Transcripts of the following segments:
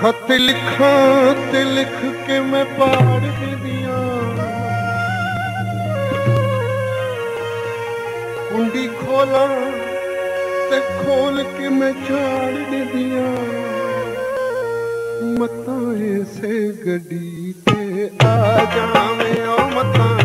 ਖਤ ਲਿਖਾਂ ਤੇ ਲਿਖ ਕੇ ਮੈਂ ਪਾੜ ਦਿੰਦੀਆਂ। ਕੁੰਡੀ ਖੋਲਾਂ ਤੇ ਖੋਲ ਕੇ ਮੈਂ ਛਾੜ ਦਿੰਦੀਆਂ। ਮਤਾਂ ਇਸੇ ਗੱਡੀ ਤੇ ਆ ਜਾਵੇਂ ਓ ਮਤਾਂ।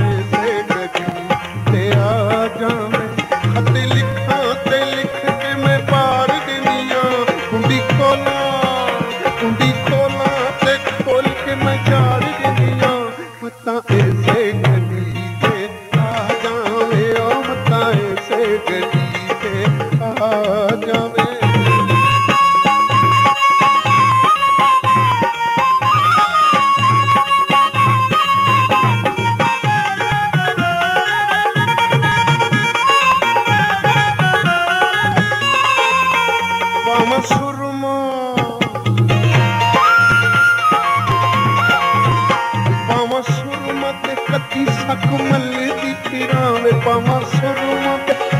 कति सक मल दी फिरां वे पामा सुरमा ते कति सक मल दी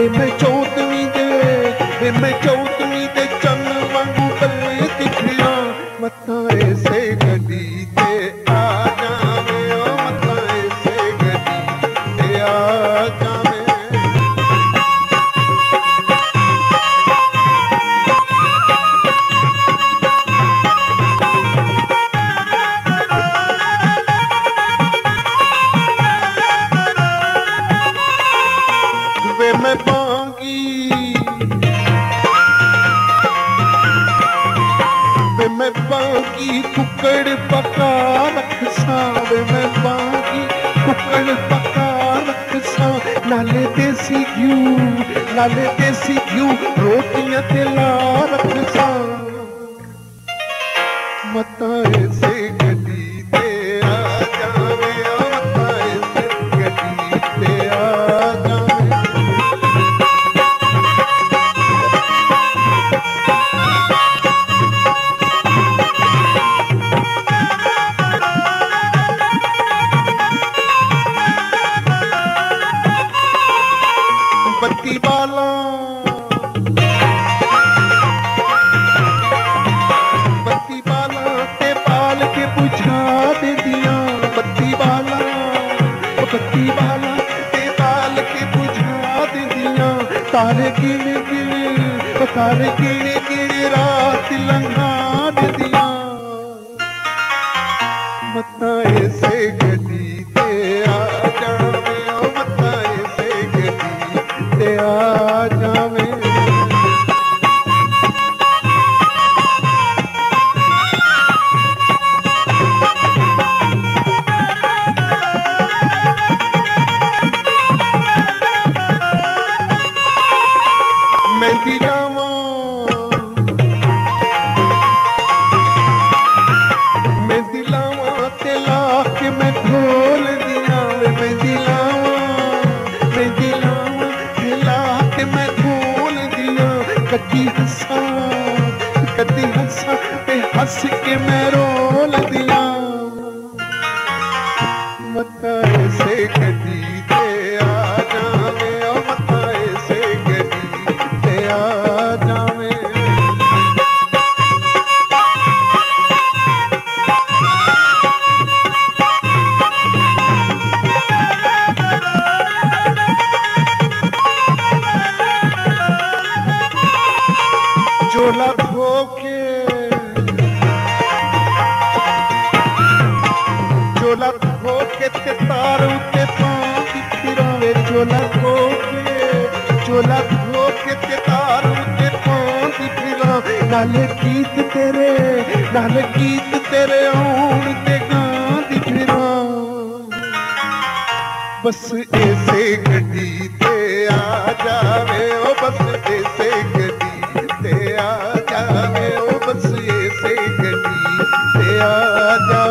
ਵੇ ਮੈਂ ਚੌਤਵੀਂ ਦੇ ਵੇ ਮੈਂ ਚੌਤਵੀਂ ਦੇ ਚੰਨ ਵਾਂਗੂ ਬੱਲੇ ਦਿਖਿਆ ਮੱਥਾ कुकड़ पका रख सा नाले देसी घ्यू नाले देसी घ्यू रोटियां ते ला रख सा बत्ती वाला ते बाल के बुझा दिया तारे गिन गिन ओ तारे गिन गिन रात लंघा दिया बताए से गडी ते आ जावे ओ बताए से गडी ते आ मैं दिलावा ते ला के मैं ढोल दिया वे मैं दिलावा मैं दिलावा ते ला के मैं ढोल दिया कदी हंसा कदी हंसा ते हंस के मैं रोल दिया मताए से गडी चोला धोके चोला धोके ते तार उते पांदी फिरावे चोला धोके चोला धोके ते तार उते पांदी फिरावे नाले गीत तेरे, नाले गीत तेरे आउण ते बस ऐसे गड्डी ते आ जावे आजा